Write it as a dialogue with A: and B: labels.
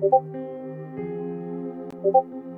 A: 고고 고고